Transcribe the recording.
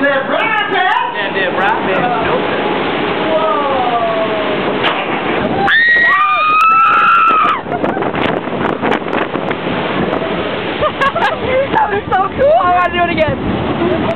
That right, Pat? Yeah, that right, man. That was so cool. I gotta do it again.